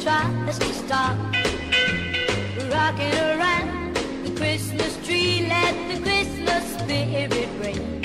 tries to stop. Rocking around the Christmas tree, let the Christmas spirit ring.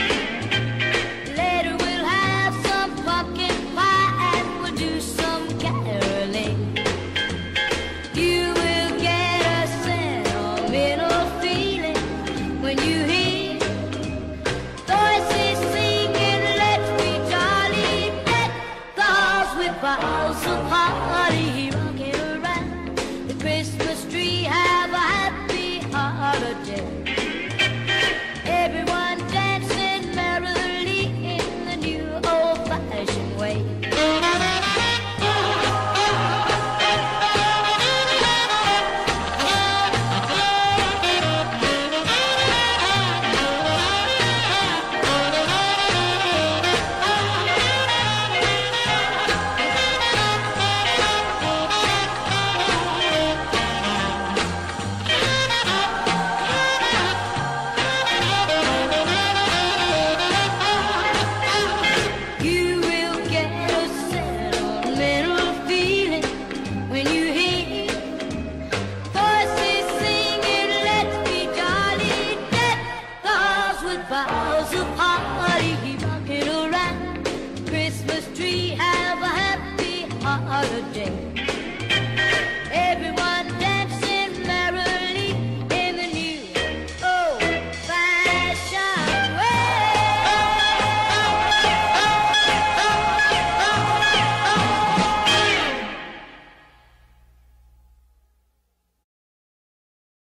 holiday.